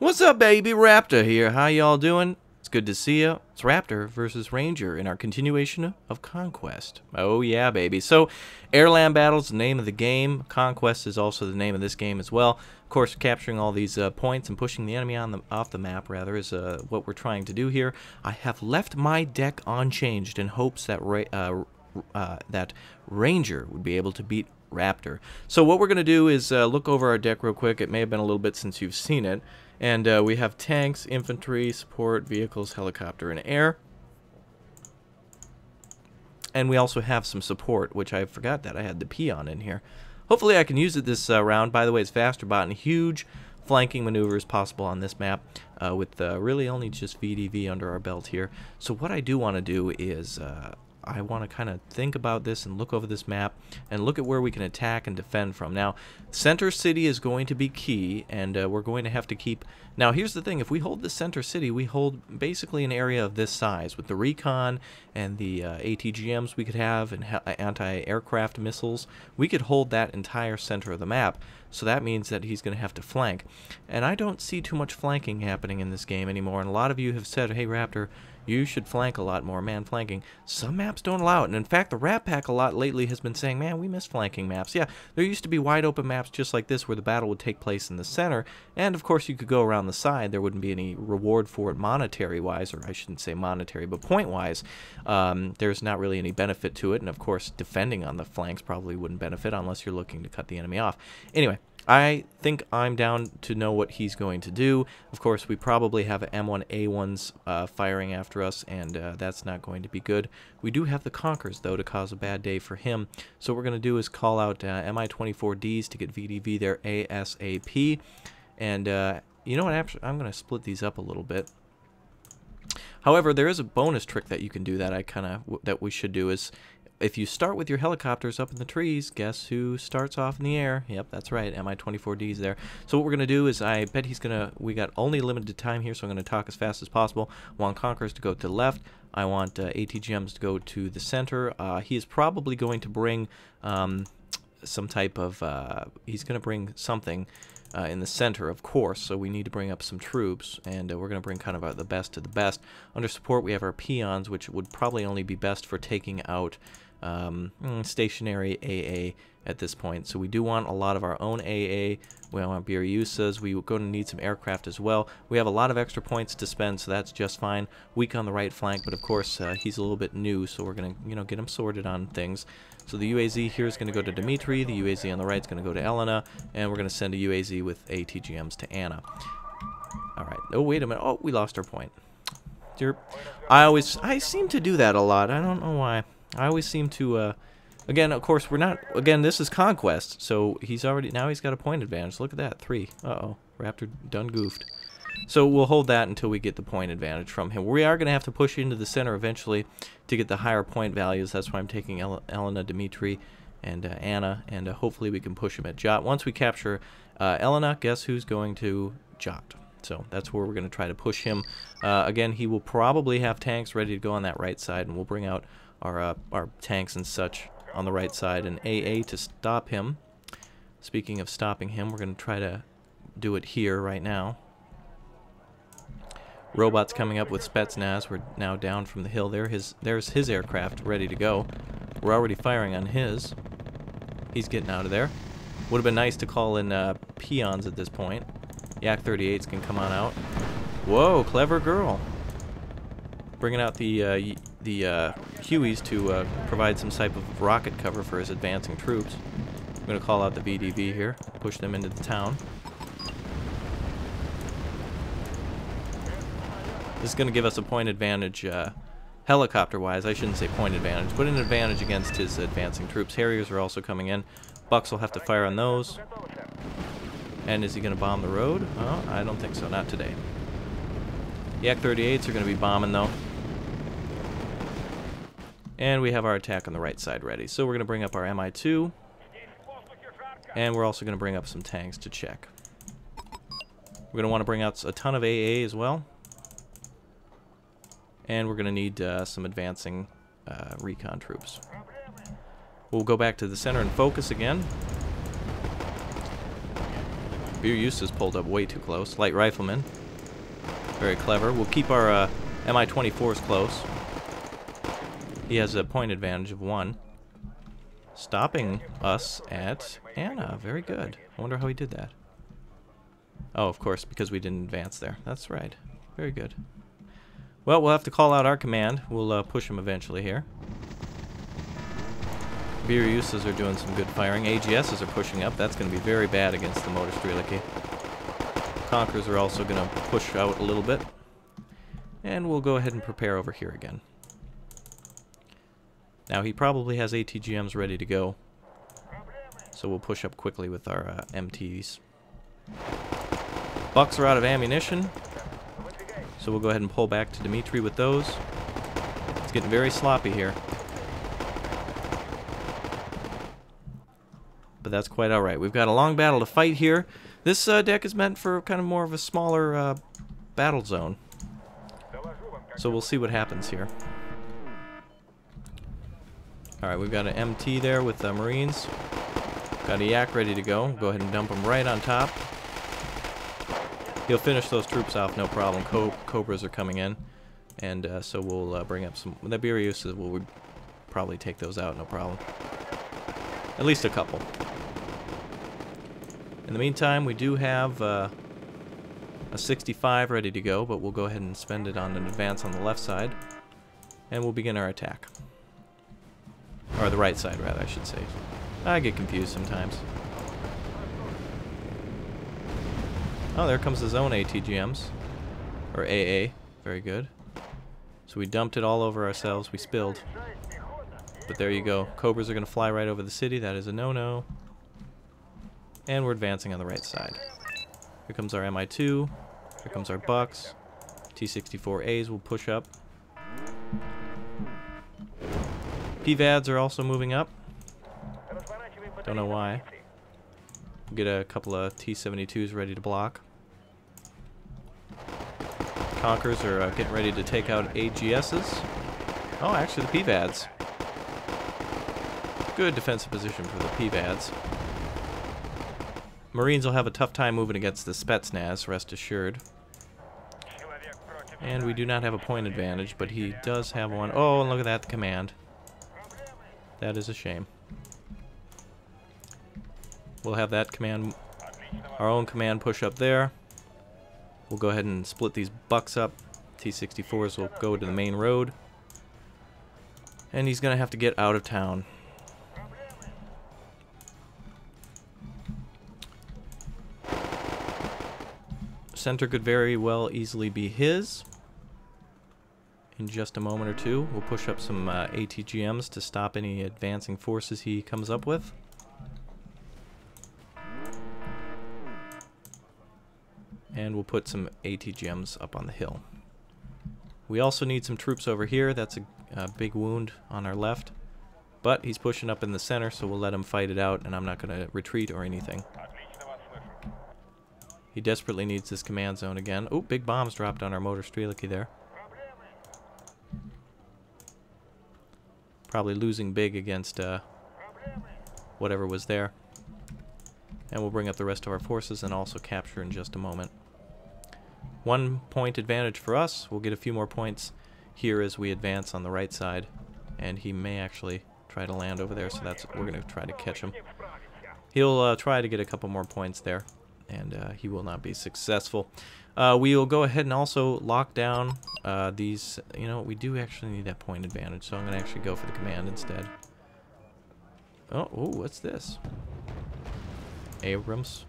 What's up, baby? Raptor here. How y'all doing? It's good to see you. It's Raptor versus Ranger in our continuation of Conquest. Oh yeah, baby. So, Airland Battles the name of the game. Conquest is also the name of this game as well. Of course, capturing all these uh, points and pushing the enemy on the off the map rather is uh, what we're trying to do here. I have left my deck unchanged in hopes that uh, uh that Ranger would be able to beat Raptor. So what we're going to do is uh, look over our deck real quick. It may have been a little bit since you've seen it. And uh, we have tanks, infantry, support, vehicles, helicopter, and air. And we also have some support, which I forgot that I had the Pion in here. Hopefully I can use it this uh, round. By the way, it's faster bot and huge flanking maneuvers possible on this map uh, with uh, really only just VDV under our belt here. So what I do want to do is uh, I want to kind of think about this and look over this map and look at where we can attack and defend from. Now, center city is going to be key, and uh, we're going to have to keep... Now, here's the thing. If we hold the center city, we hold basically an area of this size. With the recon and the uh, ATGMs we could have and anti-aircraft missiles, we could hold that entire center of the map. So that means that he's going to have to flank. And I don't see too much flanking happening in this game anymore. And a lot of you have said, hey, Raptor, you should flank a lot more. Man, flanking. Some maps don't allow it. And in fact, the Rappack a lot lately has been saying, man, we miss flanking maps. Yeah, there used to be wide open maps just like this where the battle would take place in the center. And of course, you could go around the side. There wouldn't be any reward for it monetary-wise, or I shouldn't say monetary, but point-wise. Um, there's not really any benefit to it. And of course, defending on the flanks probably wouldn't benefit unless you're looking to cut the enemy off. Anyway, I think I'm down to know what he's going to do. Of course, we probably have M1A1s uh, firing after us, and uh, that's not going to be good. We do have the Conquers, though, to cause a bad day for him. So what we're going to do is call out uh, MI-24Ds to get VDV there ASAP. And uh, you know what? Actually, I'm going to split these up a little bit. However, there is a bonus trick that you can do that I kind of that we should do is if you start with your helicopters up in the trees, guess who starts off in the air? Yep, that's right, Mi-24D's there. So what we're going to do is, I bet he's going to, we got only limited time here, so I'm going to talk as fast as possible. I want Conquerors to go to the left. I want uh, ATGMs to go to the center. Uh, he is probably going to bring um, some type of, uh, he's going to bring something uh, in the center, of course, so we need to bring up some troops, and uh, we're going to bring kind of uh, the best of the best. Under support, we have our Pions, which would probably only be best for taking out um, mm, stationary AA at this point. So we do want a lot of our own AA. We want Biryusas. We're going to need some aircraft as well. We have a lot of extra points to spend, so that's just fine. Weak on the right flank, but of course uh, he's a little bit new, so we're going to you know get him sorted on things. So the UAZ here is going to go to Dimitri. The UAZ on the right is going to go to Elena, and we're going to send a UAZ with ATGMs to Anna. All right. Oh wait a minute. Oh, we lost our point. I always I seem to do that a lot. I don't know why. I always seem to, uh, again, of course, we're not, again, this is Conquest, so he's already, now he's got a point advantage. Look at that, three. Uh-oh, Raptor done goofed. So we'll hold that until we get the point advantage from him. We are going to have to push into the center eventually to get the higher point values. That's why I'm taking El Elena, Dimitri, and uh, Anna, and uh, hopefully we can push him at Jot. Once we capture uh, Elena, guess who's going to Jot? So that's where we're going to try to push him. Uh, again, he will probably have tanks ready to go on that right side, and we'll bring out our, uh, our tanks and such on the right side and AA to stop him. Speaking of stopping him, we're going to try to do it here right now. Robots coming up with Spetsnaz. We're now down from the hill there. His There's his aircraft ready to go. We're already firing on his. He's getting out of there. Would have been nice to call in uh, Pions at this point. Yak 38s can come on out. Whoa, clever girl. Bringing out the uh, the uh, Hueys to uh, provide some type of rocket cover for his advancing troops. I'm going to call out the VDV here, push them into the town. This is going to give us a point advantage uh, helicopter-wise. I shouldn't say point advantage, but an advantage against his advancing troops. Harriers are also coming in. Bucks will have to fire on those. And is he going to bomb the road? Oh, I don't think so. Not today. The Yak 38s are going to be bombing, though. And we have our attack on the right side ready. So we're going to bring up our MI2. And we're also going to bring up some tanks to check. We're going to want to bring out a ton of AA as well. And we're going to need uh, some advancing uh, recon troops. We'll go back to the center and focus again. Biryusa's pulled up way too close. Light rifleman. Very clever. We'll keep our uh, Mi-24s close. He has a point advantage of one. Stopping us at Anna. Very good. I wonder how he did that. Oh, of course, because we didn't advance there. That's right. Very good. Well, we'll have to call out our command. We'll uh, push him eventually here. Biryusas are doing some good firing. AGSs are pushing up. That's going to be very bad against the Motor Streliki. Conquerors are also going to push out a little bit. And we'll go ahead and prepare over here again. Now he probably has ATGMs ready to go. So we'll push up quickly with our uh, MTs. Bucks are out of ammunition. So we'll go ahead and pull back to Dimitri with those. It's getting very sloppy here. But that's quite alright. We've got a long battle to fight here. This uh, deck is meant for kind of more of a smaller uh, battle zone. So we'll see what happens here. Alright, we've got an MT there with the Marines. Got a Yak ready to go. Go ahead and dump them right on top. He'll finish those troops off, no problem. Co Cobras are coming in. And uh, so we'll uh, bring up some... The will probably take those out, no problem. At least a couple. In the meantime, we do have uh, a 65 ready to go, but we'll go ahead and spend it on an advance on the left side. And we'll begin our attack. Or the right side, rather, I should say. I get confused sometimes. Oh, there comes his own ATGMs. Or AA. Very good. So we dumped it all over ourselves. We spilled. But there you go. Cobras are going to fly right over the city. That is a no-no. And we're advancing on the right side. Here comes our MI2. Here comes our Bucks. T-64As will push up. PVADs are also moving up. Don't know why. Get a couple of T-72s ready to block. Conquerors are uh, getting ready to take out AGSs. Oh, actually the PVADs. Good defensive position for the PVADs. Marines will have a tough time moving against the Spetsnaz, rest assured. And we do not have a point advantage, but he does have one. Oh, and look at that, command. That is a shame. We'll have that command, our own command push up there. We'll go ahead and split these bucks up. T-64s will go to the main road. And he's going to have to get out of town. Center could very well easily be his in just a moment or two. We'll push up some uh, ATGMs to stop any advancing forces he comes up with. And we'll put some ATGMs up on the hill. We also need some troops over here. That's a, a big wound on our left. But he's pushing up in the center, so we'll let him fight it out, and I'm not going to retreat or anything. He desperately needs this command zone again. Oh, big bombs dropped on our motor Streliki there. Probably losing big against uh, whatever was there. And we'll bring up the rest of our forces and also capture in just a moment. One point advantage for us. We'll get a few more points here as we advance on the right side. And he may actually try to land over there, so that's we're going to try to catch him. He'll uh, try to get a couple more points there, and uh, he will not be successful. Uh, we will go ahead and also lock down uh, these. You know, we do actually need that point advantage, so I'm going to actually go for the command instead. Oh, ooh, what's this? Abrams.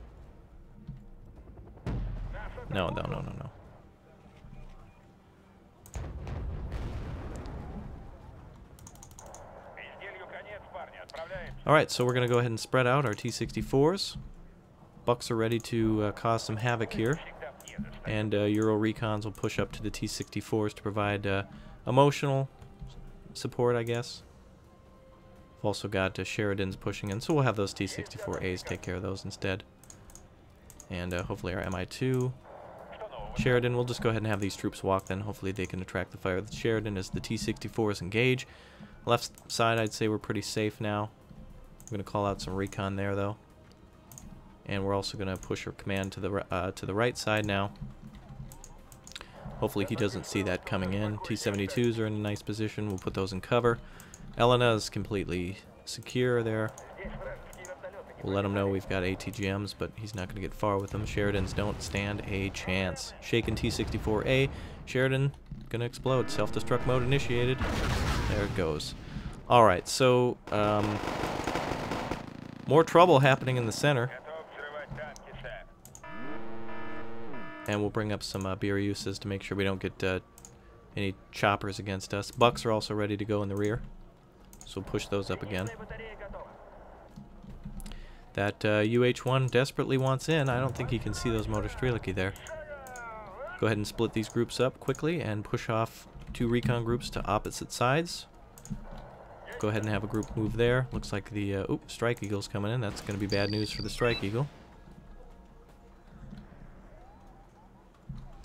No, no, no, no, no. Alright, so we're going to go ahead and spread out our T-64s. Bucks are ready to uh, cause some havoc here and uh, Euro recons will push up to the T-64s to provide uh, emotional support, I guess. We've also got uh, Sheridan's pushing in, so we'll have those T-64As take care of those instead. And uh, hopefully our MI2. Sheridan, we'll just go ahead and have these troops walk then. Hopefully they can attract the fire Sheridan as the T-64s engage. Left side, I'd say we're pretty safe now. I'm going to call out some recon there, though. And we're also going to push our command to the uh, to the right side now. Hopefully he doesn't see that coming in. T-72s are in a nice position. We'll put those in cover. Elena is completely secure there. We'll let him know we've got ATGMs, but he's not going to get far with them. Sheridans don't stand a chance. Shaken T-64A. Sheridan going to explode. Self-destruct mode initiated. There it goes. Alright, so, um, more trouble happening in the center. And we'll bring up some uh, BRUs to make sure we don't get uh, any choppers against us. Bucks are also ready to go in the rear. So we'll push those up again. That uh, UH-1 desperately wants in. I don't think he can see those motor Streliki there. Go ahead and split these groups up quickly and push off two recon groups to opposite sides. Go ahead and have a group move there. Looks like the, uh, oop, Strike Eagle's coming in. That's going to be bad news for the Strike Eagle.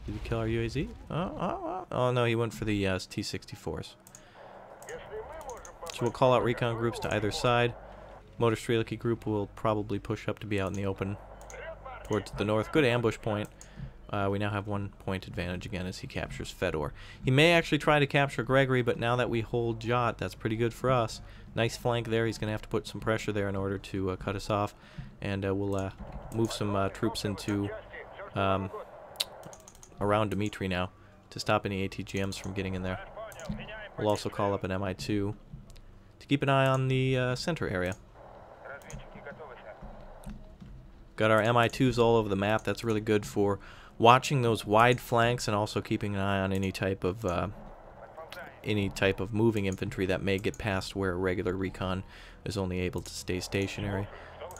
Did he kill our UAZ? Oh, oh, oh. oh no, he went for the uh, T-64s. So we'll call out recon groups to either side. Motor Streliki group will probably push up to be out in the open towards the north. Good ambush point. Uh, we now have one point advantage again as he captures Fedor. He may actually try to capture Gregory, but now that we hold Jot, that's pretty good for us. Nice flank there. He's going to have to put some pressure there in order to uh, cut us off. And uh, we'll uh, move some uh, troops into um, around Dimitri now to stop any ATGMs from getting in there. We'll also call up an MI2 to keep an eye on the uh, center area. Got our MI2s all over the map. That's really good for watching those wide flanks and also keeping an eye on any type of uh, any type of moving infantry that may get past where a regular recon is only able to stay stationary.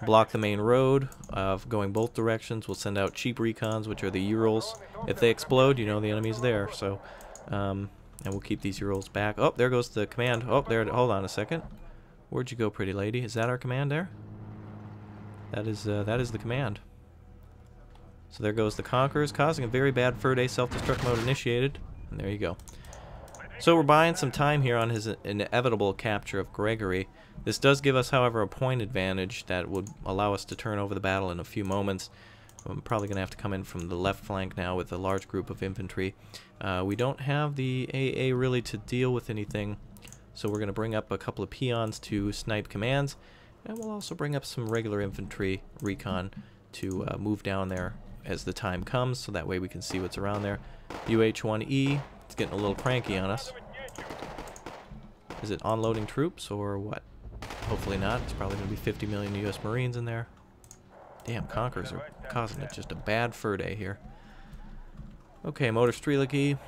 Block the main road uh, going both directions. We'll send out cheap recons, which are the Urals. If they explode, you know the enemy's there. So, um, and we'll keep these Urals back. Oh, there goes the command. Oh, there. Hold on a second. Where'd you go, pretty lady? Is that our command there? That is uh, that is the command. So there goes the Conquerors, causing a very bad fur self-destruct mode initiated. And there you go. So we're buying some time here on his inevitable capture of Gregory. This does give us, however, a point advantage that would allow us to turn over the battle in a few moments. I'm probably going to have to come in from the left flank now with a large group of infantry. Uh, we don't have the AA really to deal with anything, so we're going to bring up a couple of Pions to snipe commands, and we'll also bring up some regular infantry recon to uh, move down there as the time comes, so that way we can see what's around there. UH-1E, it's getting a little cranky on us. Is it unloading troops or what? Hopefully not. It's probably going to be 50 million U.S. Marines in there. Damn, Conquerors are causing it just a bad fur day here. Okay, Motor Streliki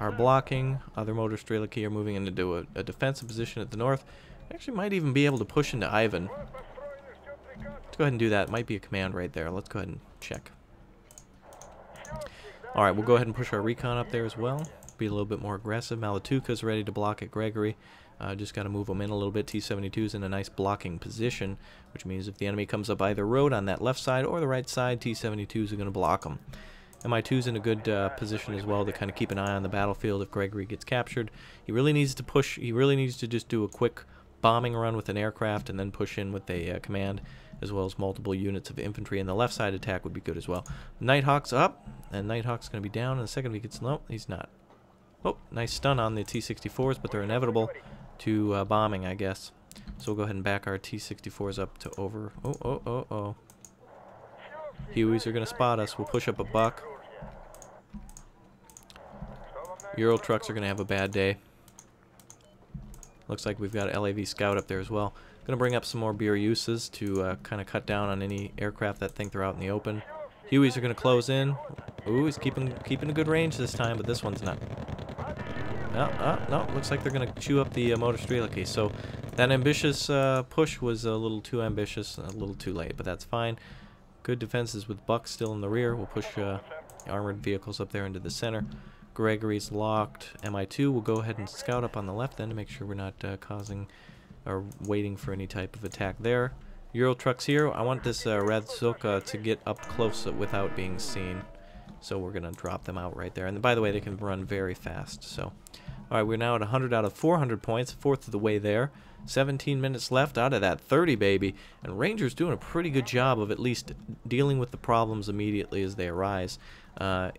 are blocking. Other Motor Streliki are moving into a, a defensive position at the north. Actually might even be able to push into Ivan. Let's go ahead and do that. Might be a command right there. Let's go ahead and check. Alright, we'll go ahead and push our recon up there as well. Be a little bit more aggressive. Malyutka's ready to block at Gregory. Uh, just got to move them in a little bit. T-72's in a nice blocking position, which means if the enemy comes up either road on that left side or the right side, T-72's are going to block them. MI2's in a good uh, position as well to kind of keep an eye on the battlefield if Gregory gets captured. He really needs to push, he really needs to just do a quick bombing run with an aircraft and then push in with a uh, command as well as multiple units of infantry. And the left side attack would be good as well. Nighthawk's up, and Nighthawk's going to be down in a second. He gets no, he's not. Oh, nice stun on the T-64s, but they're inevitable to uh, bombing, I guess. So we'll go ahead and back our T-64s up to over. Oh, oh, oh, oh. Hueys are going to spot us. We'll push up a buck. Ural trucks are going to have a bad day. Looks like we've got LAV Scout up there as well. Going to bring up some more Biryusas to uh, kind of cut down on any aircraft that think they're out in the open. Hueys are going to close in. Ooh, he's keeping keeping a good range this time, but this one's not. No, no, no. Looks like they're going to chew up the uh, motor Streliki. So that ambitious uh, push was a little too ambitious, a little too late, but that's fine. Good defenses with Buck still in the rear. We'll push uh, armored vehicles up there into the center. Gregory's locked. MI2 will go ahead and scout up on the left then to make sure we're not uh, causing or waiting for any type of attack there. Euro trucks here. I want this uh, Radzuka to get up close without being seen. So we're going to drop them out right there. And by the way, they can run very fast. So, Alright, we're now at 100 out of 400 points. Fourth of the way there. 17 minutes left out of that 30, baby. And Rangers doing a pretty good job of at least dealing with the problems immediately as they arise. Uh,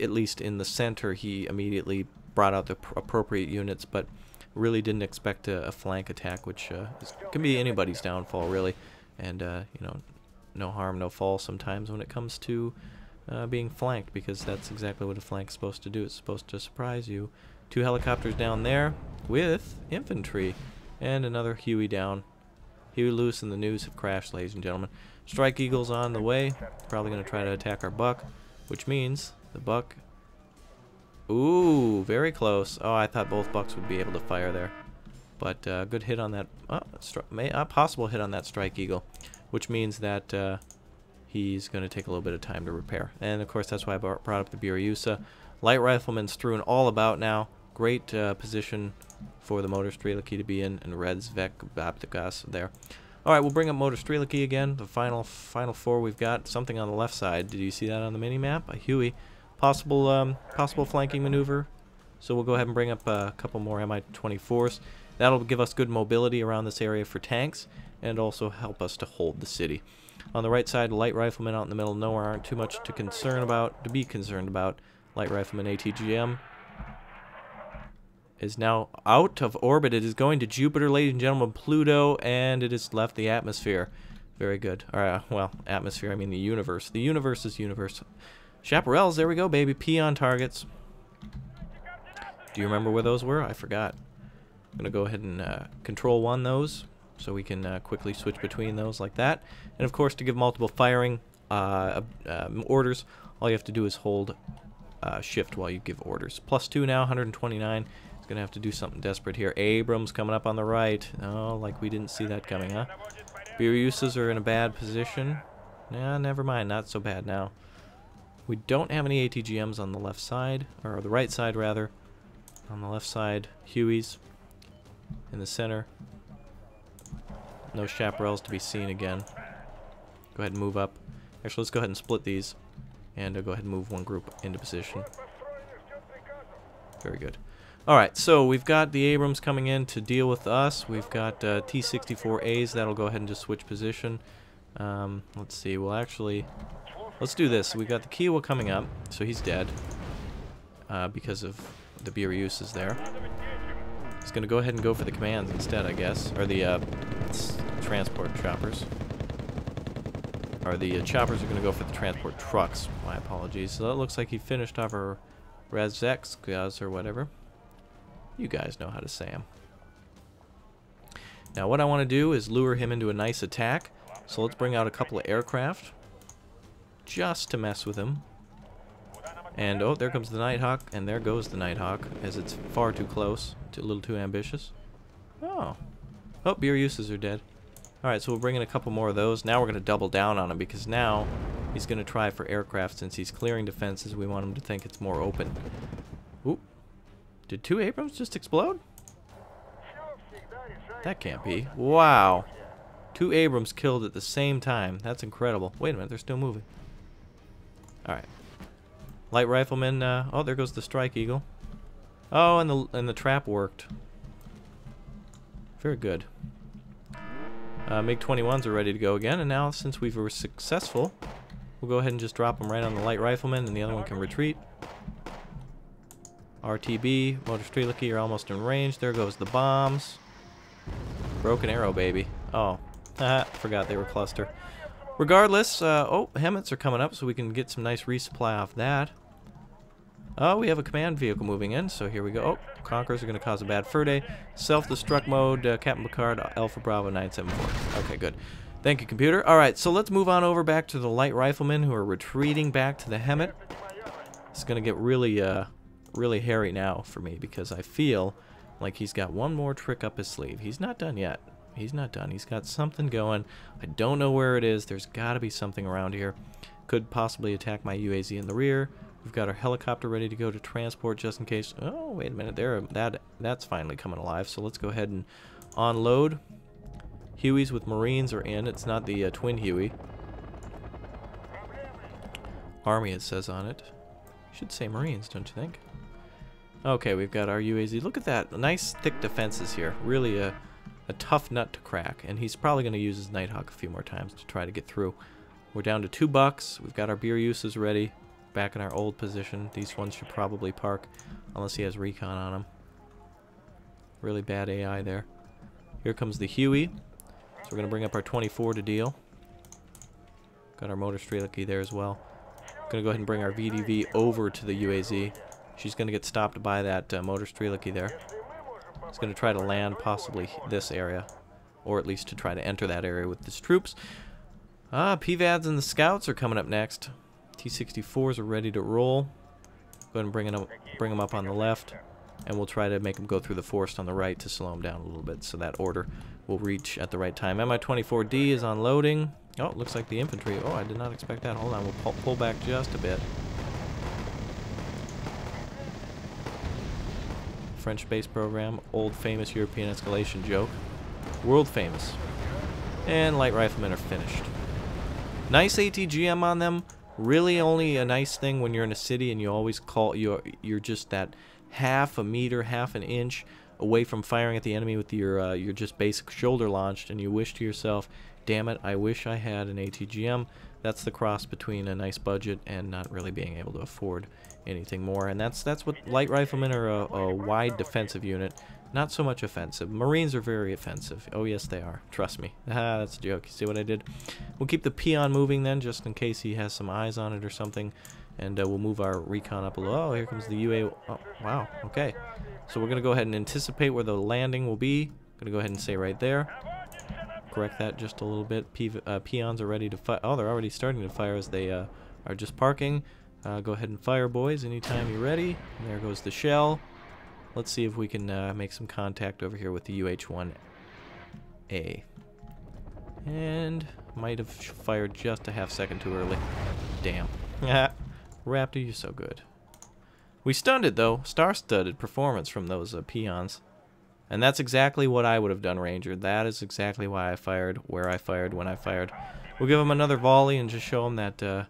at least in the center, he immediately brought out the appropriate units, but really didn't expect a, a flank attack, which uh, is, can be anybody's downfall, really. And, uh, you know, no harm, no fall sometimes when it comes to uh, being flanked, because that's exactly what a flank is supposed to do. It's supposed to surprise you. Two helicopters down there with infantry. And another Huey down. Huey Lewis and the News have crashed, ladies and gentlemen. Strike Eagle's on the way. Probably going to try to attack our Buck, which means the Buck... Ooh, very close. Oh, I thought both Bucks would be able to fire there. But uh, good hit on that... Oh, may, a possible hit on that Strike Eagle, which means that uh, he's going to take a little bit of time to repair. And, of course, that's why I brought up the Biryusa. Light Rifleman's strewn all about now. Great uh, position for the Motor Streliki to be in, and Redzvek Baptikas there. Alright, we'll bring up Motor Streliki again. The final final four we've got. Something on the left side. Did you see that on the mini-map? A Huey. Possible, um, possible flanking maneuver. So we'll go ahead and bring up a couple more Mi-24s. That'll give us good mobility around this area for tanks, and also help us to hold the city. On the right side, light riflemen out in the middle of nowhere aren't too much to concern about, to be concerned about. Light rifleman ATGM is now out of orbit. It is going to Jupiter, ladies and gentlemen, Pluto, and it has left the atmosphere. Very good. All right, well, atmosphere, I mean the universe. The universe is universe. Chaparrals, there we go, baby. P on targets. Do you remember where those were? I forgot. I'm going to go ahead and uh, control one those so we can uh, quickly switch between those like that. And of course, to give multiple firing uh, um, orders, all you have to do is hold uh, shift while you give orders. Plus two now, 129 gonna have to do something desperate here. Abrams coming up on the right. Oh, like we didn't see that coming, huh? Biryusas are in a bad position. Nah, never mind. Not so bad now. We don't have any ATGMs on the left side, or the right side, rather. On the left side, Hueys. In the center. No chaparrals to be seen again. Go ahead and move up. Actually, let's go ahead and split these. And uh, go ahead and move one group into position. Very good. Alright, so we've got the Abrams coming in to deal with us. We've got uh, T-64As. That'll go ahead and just switch position. Um, let's see. We'll actually... Let's do this. We've got the Kiowa coming up, so he's dead. Uh, because of the Biryusas there. He's going to go ahead and go for the commands instead, I guess. Or the uh, transport choppers. Or the uh, choppers are going to go for the transport trucks. My apologies. So that looks like he finished off our Razexkas or whatever. You guys know how to say them. Now what I want to do is lure him into a nice attack. So let's bring out a couple of aircraft. Just to mess with him. And oh, there comes the Nighthawk, and there goes the Nighthawk, as it's far too close, too, a little too ambitious. Oh. Oh, Biryusas are dead. Alright, so we'll bring in a couple more of those. Now we're going to double down on him, because now he's going to try for aircraft since he's clearing defenses. We want him to think it's more open. Did two Abrams just explode? That can't be. Wow. Two Abrams killed at the same time. That's incredible. Wait a minute, they're still moving. Alright. Light rifleman, uh, oh, there goes the Strike Eagle. Oh, and the, and the trap worked. Very good. Uh, MiG-21s are ready to go again, and now since we were successful, we'll go ahead and just drop them right on the light rifleman, and the other one can retreat. RTB, Motor Streliki are almost in range. There goes the bombs. Broken arrow, baby. Oh, forgot they were cluster. Regardless, uh, oh, HEMTTs are coming up, so we can get some nice resupply off that. Oh, we have a command vehicle moving in, so here we go. Oh, Conquerors are going to cause a bad fur day. Self-destruct mode, uh, Captain Picard, Alpha Bravo 974. Okay, good. Thank you, computer. All right, so let's move on over back to the light riflemen who are retreating back to the HEMTT. It's going to get really, uh, really hairy now for me because I feel like he's got one more trick up his sleeve. He's not done yet. He's not done. He's got something going. I don't know where it is. There's got to be something around here. Could possibly attack my UAZ in the rear. We've got our helicopter ready to go to transport just in case. Oh, wait a minute. There, that that's finally coming alive. So let's go ahead and unload. Hueys with Marines are in. It's not the uh, twin Huey. Army, it says on it. Should say Marines, don't you think? Okay, we've got our UAZ. Look at that. Nice thick defenses here. Really a, a tough nut to crack, and he's probably going to use his Nighthawk a few more times to try to get through. We're down to two bucks. We've got our Biryusas ready. Back in our old position. These ones should probably park, unless he has recon on them. Really bad AI there. Here comes the Huey. So we're going to bring up our 24 to deal. Got our motor Strelicky there as well. Going to go ahead and bring our VDV over to the UAZ. She's going to get stopped by that uh, motor Strelicky there. He's going to try to land possibly this area. Or at least to try to enter that area with his troops. Ah, PVADs and the scouts are coming up next. T-64s are ready to roll. Go ahead and bring, up, bring them up on the left. And we'll try to make them go through the forest on the right to slow them down a little bit. So that order will reach at the right time. Mi-24D is unloading. Oh, looks like the infantry. Oh, I did not expect that. Hold on, we'll pull back just a bit. French base program, old famous European escalation joke. World famous. And light riflemen are finished. Nice ATGM on them. Really only a nice thing when you're in a city and you always call you're you're just that half a meter, half an inch away from firing at the enemy with your uh, your just basic shoulder launched and you wish to yourself, damn it, I wish I had an ATGM. That's the cross between a nice budget and not really being able to afford anything more. And that's that's what light riflemen are a, a wide defensive unit, not so much offensive. Marines are very offensive. Oh yes they are. Trust me. Ah, that's a joke. You see what I did? We'll keep the Pion moving then, just in case he has some eyes on it or something. And uh, we'll move our recon up a little. Oh, here comes the UA. Oh, wow. Okay. So we're going to go ahead and anticipate where the landing will be. going to go ahead and say right there. Correct that just a little bit. Uh, Pions are ready to fire. Oh, they're already starting to fire as they uh, are just parking. Uh, go ahead and fire, boys, anytime you're ready. And there goes the shell. Let's see if we can uh, make some contact over here with the UH-1A. And might have fired just a half second too early. Damn. Raptor, you're so good. We stunned it, though. Star-studded performance from those uh, Pions. And that's exactly what I would have done, Ranger. That is exactly why I fired, where I fired, when I fired. We'll give him another volley and just show him that uh,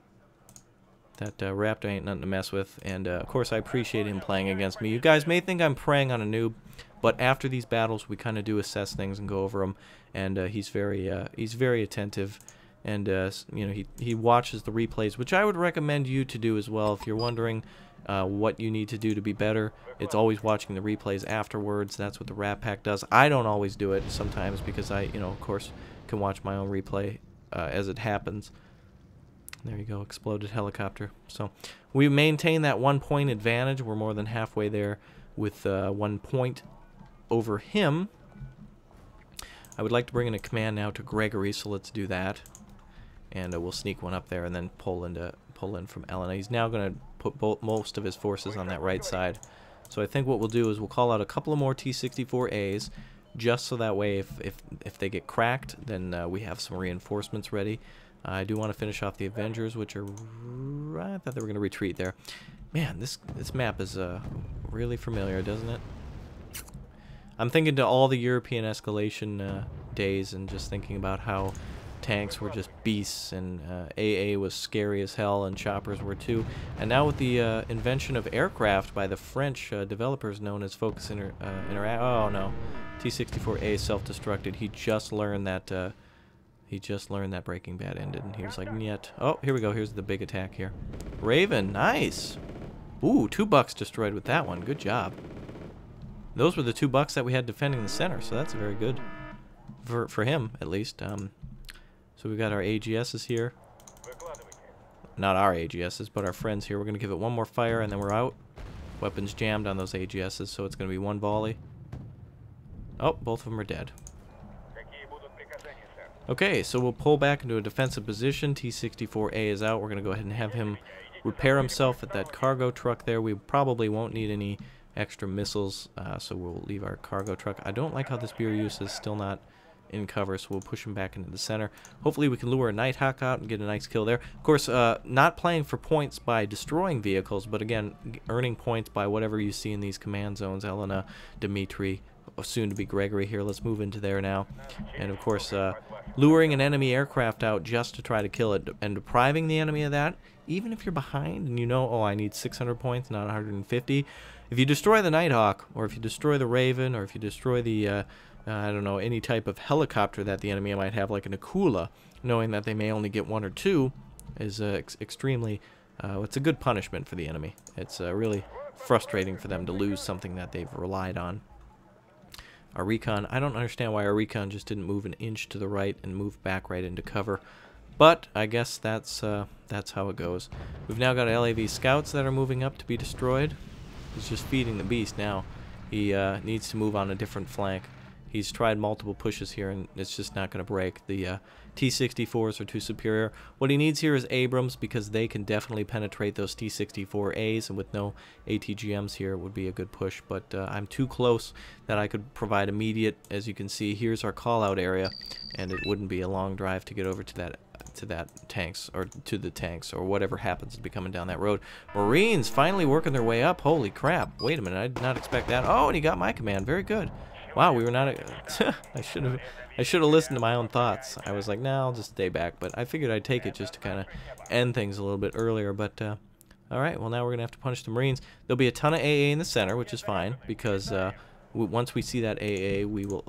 that uh, Raptor ain't nothing to mess with. And, uh, of course, I appreciate him playing against me. You guys may think I'm preying on a noob, but after these battles, we kind of do assess things and go over them. And uh, he's very uh, he's very attentive. And, uh, you know, he, he watches the replays, which I would recommend you to do as well if you're wondering uh, what you need to do to be better. It's always watching the replays afterwards. That's what the Rappack does. I don't always do it sometimes because I, you know, of course, can watch my own replay as it happens. There you go, exploded helicopter. So we maintain that one point advantage. We're more than halfway there with uh, one point over him. I would like to bring in a command now to Gregory, so let's do that. And uh, we'll sneak one up there and then pull into pull in from Elena. He's now going to put most of his forces on that right side. So I think what we'll do is we'll call out a couple of more T-64As, just so that way if, if, if they get cracked, then uh, we have some reinforcements ready. Uh, I do want to finish off the Avengers, which are... I thought they were going to retreat there. Man, this this map is uh, really familiar, doesn't it? I'm thinking to all the European escalation uh, days and just thinking about how tanks were just beasts and uh, AA was scary as hell and choppers were too. And now with the uh, invention of aircraft by the French uh, developers known as Focus Inter, uh. Oh no, T-64A self-destructed. He just learned that. He just learned that Breaking Bad ended, and he was like, "Yet." Oh, here we go. Here's the big attack here. Raven, nice. Ooh, two bucks destroyed with that one. Good job. Those were the two bucks that we had defending the center, so that's very good for for him at least. Um, so we've got our AGSs here. Not our AGSs, but our friends here. We're going to give it one more fire, and then we're out. Weapons jammed on those AGSs, so it's going to be one volley. Oh, both of them are dead. Okay, so we'll pull back into a defensive position. T-64A is out. We're going to go ahead and have him repair himself at that cargo truck there. We probably won't need any extra missiles, uh, so we'll leave our cargo truck. I don't like how this Biryus is still not in cover, so we'll push him back into the center. Hopefully we can lure a Nighthawk out and get a nice kill there. Of course, uh, not playing for points by destroying vehicles, but again, earning points by whatever you see in these command zones. Elena, Dimitri, soon to be Gregory here. Let's move into there now. And of course, uh, luring an enemy aircraft out just to try to kill it and depriving the enemy of that, even if you're behind and you know, oh, I need 600 points, not 150. If you destroy the Nighthawk, or if you destroy the Raven, or if you destroy the uh, uh, I don't know, any type of helicopter that the enemy might have, like an Akula, knowing that they may only get one or two, is uh, ex extremely, uh, it's a good punishment for the enemy. It's uh, really frustrating for them to lose something that they've relied on. Our recon, I don't understand why our recon just didn't move an inch to the right and move back right into cover. But I guess that's uh, that's how it goes. We've now got LAV scouts that are moving up to be destroyed. He's just feeding the beast now. He uh, needs to move on a different flank. He's tried multiple pushes here, and it's just not going to break. The uh, T-64s are too superior. What he needs here is Abrams, because they can definitely penetrate those T-64As, and with no ATGMs here, it would be a good push. But uh, I'm too close that I could provide immediate. As you can see, here's our call-out area, and it wouldn't be a long drive to get over to that to that tanks or to the tanks or whatever happens to be coming down that road. Marines finally working their way up. Holy crap. Wait a minute. I did not expect that. Oh, and he got my command. Very good. Wow, we were not. I should have. I should have listened to my own thoughts. I was like, nah, I'll just stay back. But I figured I'd take it just to kind of end things a little bit earlier. But uh, all right, well now we're gonna have to punish the Marines. There'll be a ton of AA in the center, which is fine because uh, once we see that AA, we will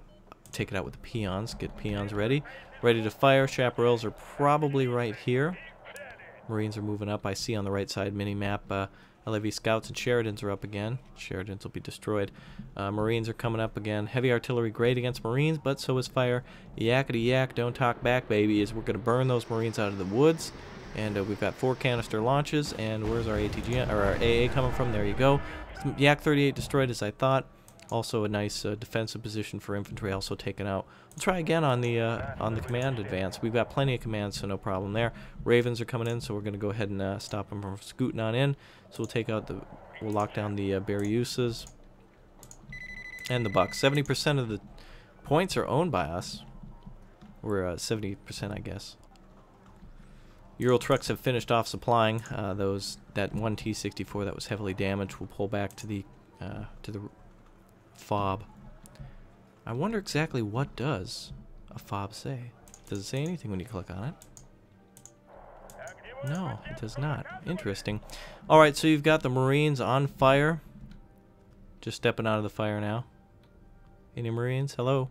take it out with the Pions. Get Pions ready, ready to fire. Chaparrals are probably right here. Marines are moving up. I see on the right side mini map. Uh, LAV scouts and Sheridans are up again. Sheridans will be destroyed. Uh, Marines are coming up again. Heavy artillery great against Marines, but so is fire. Yakety yak, don't talk back, baby, is we're going to burn those Marines out of the woods. And uh, we've got four canister launches. And where's our ATG or our AA coming from? There you go. Yak 38 destroyed as I thought. Also a nice uh, defensive position for infantry also taken out. We'll try again on the uh, on the command advance. We've got plenty of commands, so no problem there. Ravens are coming in, so we're going to go ahead and uh, stop them from scooting on in. So we'll take out the, we'll lock down the uh, and the Bucks. 70% of the points are owned by us. We're 70%, uh, I guess. Ural trucks have finished off supplying uh, those that one T64 that was heavily damaged. We'll pull back to the uh, to the fob. I wonder exactly what does a fob say. Does it say anything when you click on it? No, it does not. Interesting. Alright, so you've got the Marines on fire. Just stepping out of the fire now. Any Marines? Hello?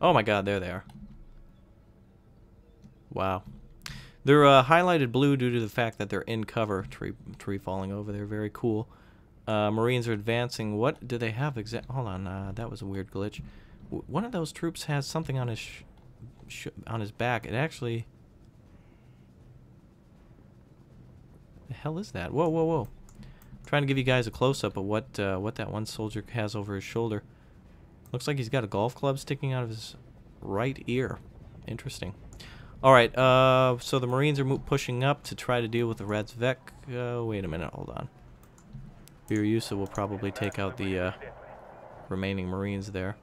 Oh my god, there they are. Wow. They're uh, highlighted blue due to the fact that they're in cover. Tree, tree falling over there. Very cool. Uh, Marines are advancing. What do they have exact? Hold on. Uh, that was a weird glitch. W one of those troops has something on his on his back. It actually. The hell is that? Whoa, whoa, whoa! I'm trying to give you guys a close up of what uh, what that one soldier has over his shoulder. Looks like he's got a golf club sticking out of his right ear. Interesting. Alright, uh, so the Marines are pushing up to try to deal with the Radzvek. Uh, wait a minute, hold on. Biryusa will probably take out the uh, remaining Marines there.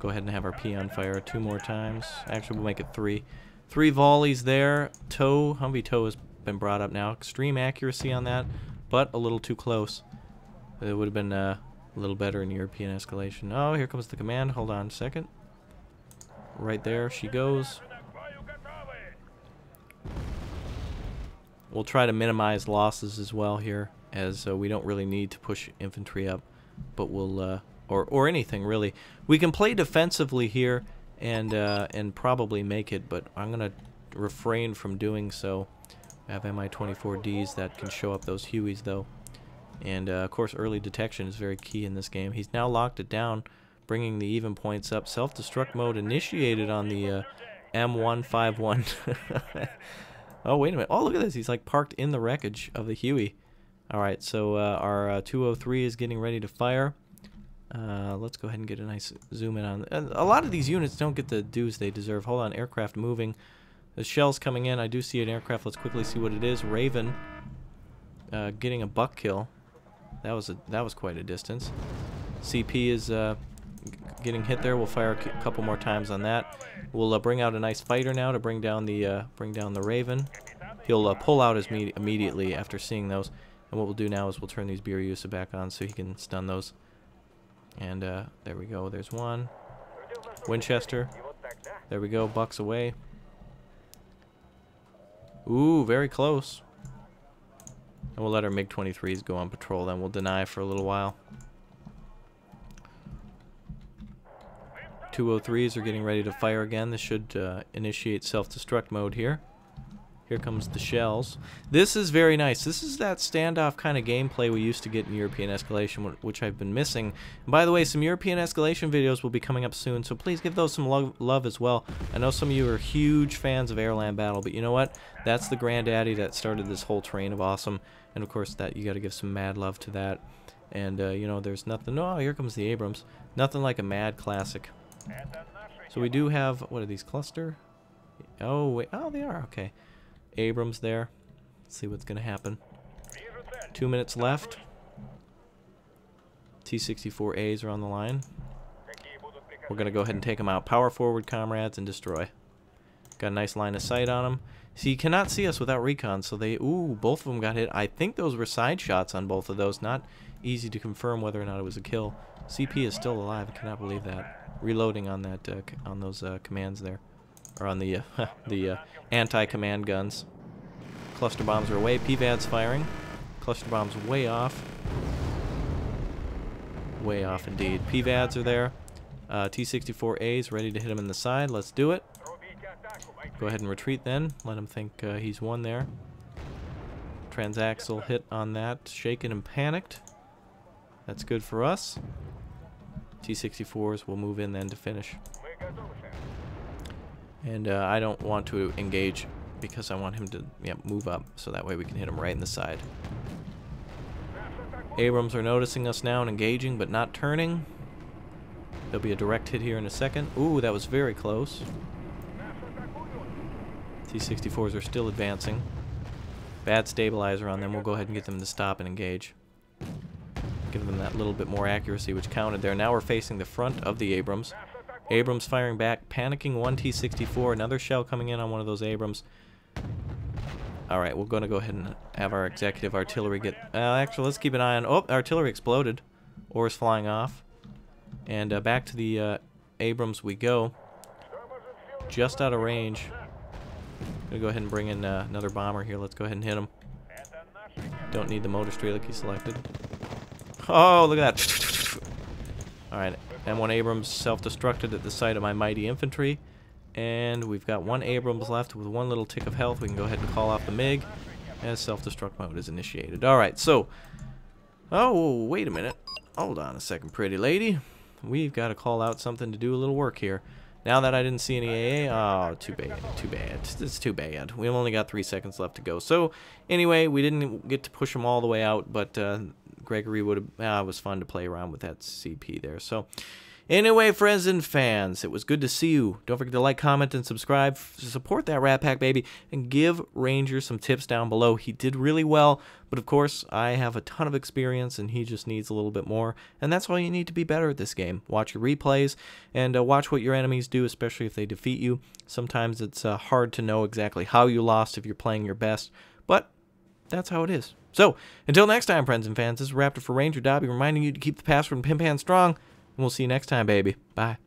Go ahead and have our Pion fire two more times. Actually, we'll make it three. Three volleys there. Toe, Humvee toe has been brought up now. Extreme accuracy on that, but a little too close. It would have been uh, a little better in European escalation. Oh, here comes the command. Hold on a second. Right there she goes. We'll try to minimize losses as well here, as uh, we don't really need to push infantry up, but we'll, uh, or, or anything really. We can play defensively here and, uh, and probably make it, but I'm going to refrain from doing so. I have Mi-24Ds that can show up those Hueys though. And uh, of course early detection is very key in this game. He's now locked it down bringing the even points up. Self-destruct mode initiated on the uh, M151. oh, wait a minute. Oh, look at this. He's like parked in the wreckage of the Huey. All right, so uh, our uh, 203 is getting ready to fire. Uh, let's go ahead and get a nice zoom in on. And a lot of these units don't get the dues they deserve. Hold on, aircraft moving. The shell's coming in. I do see an aircraft. Let's quickly see what it is. Raven uh, getting a buck kill. That was a that was quite a distance. CP is uh, getting hit there. We'll fire a couple more times on that. We'll uh, bring out a nice fighter now to bring down the uh, bring down the Raven. He'll uh, pull out his immediately after seeing those. And what we'll do now is we'll turn these Biryusa back on so he can stun those. And uh, there we go. There's one. Winchester. There we go. Bucks away. Ooh, very close. And we'll let our MiG-23s go on patrol, then we'll deny for a little while. 203s are getting ready to fire again. This should uh, initiate self-destruct mode here. Here comes the shells. This is very nice. This is that standoff kind of gameplay we used to get in European Escalation, which I've been missing. And by the way, some European Escalation videos will be coming up soon, so please give those some love, love as well. I know some of you are huge fans of Airland Battle, but you know what? That's the granddaddy that started this whole train of awesome. And of course, that you got to give some mad love to that. And, uh, you know, there's nothing... Oh, here comes the Abrams. Nothing like a mad classic. So we do have... What are these? Cluster? Oh, wait. Oh, they are. Okay. Abrams there. Let's see what's going to happen. Two minutes left. T-64As are on the line. We're going to go ahead and take them out. Power forward, comrades, and destroy. Got a nice line of sight on them. See, you cannot see us without recon, so they... Ooh, both of them got hit. I think those were side shots on both of those. Not easy to confirm whether or not it was a kill. CP is still alive. I cannot believe that. Reloading on that uh, on those uh, commands there. Or on the, uh, the uh, anti-command guns. Cluster bombs are away. PVAD's firing. Cluster bombs way off. Way off indeed. PVADs are there. Uh, T-64A's ready to hit him in the side. Let's do it. Go ahead and retreat then. Let him think he's won there. Transaxle hit on that. Shaken and panicked. That's good for us. T-64s will move in then to finish. And uh, I don't want to engage because I want him to yeah, move up so that way we can hit him right in the side. Abrams are noticing us now and engaging but not turning. There'll be a direct hit here in a second. Ooh, that was very close. T-64s are still advancing. Bad stabilizer on them. We'll go ahead and get them to stop and engage. Give them that little bit more accuracy which counted there. Now we're facing the front of the Abrams. Abrams firing back, panicking one T-64. Another shell coming in on one of those Abrams. Alright, we're going to go ahead and have our executive artillery get... Uh, actually, let's keep an eye on... Oh, artillery exploded. Or is flying off. And uh, back to the uh, Abrams we go. Just out of range. Gonna go ahead and bring in uh, another bomber here. Let's go ahead and hit him. Don't need the motor Strelicky selected. Oh, look at that. Alright, M1 Abrams self-destructed at the sight of my mighty infantry. And we've got one Abrams left with one little tick of health. We can go ahead and call off the MiG as self-destruct mode is initiated. Alright, so... Oh, wait a minute. Hold on a second, pretty lady. We've got to call out something to do a little work here. Now that I didn't see any AA, oh, too bad, too bad. It's too bad. We've only got three seconds left to go. So, anyway, we didn't get to push them all the way out, but uh, Gregory would have, it was fun to play around with that CP there. So, Anyway, friends and fans, it was good to see you. Don't forget to like, comment, and subscribe. Support that Rappack, baby. And give Ranger some tips down below. He did really well, but of course, I have a ton of experience, and he just needs a little bit more. And that's all you need to be better at this game. Watch your replays, and uh, watch what your enemies do, especially if they defeat you. Sometimes it's uh, hard to know exactly how you lost if you're playing your best, but that's how it is. So, until next time, friends and fans, this is Raptor for Ranger Dobby reminding you to keep the password and Pimpan strong. And we'll see you next time, baby. Bye.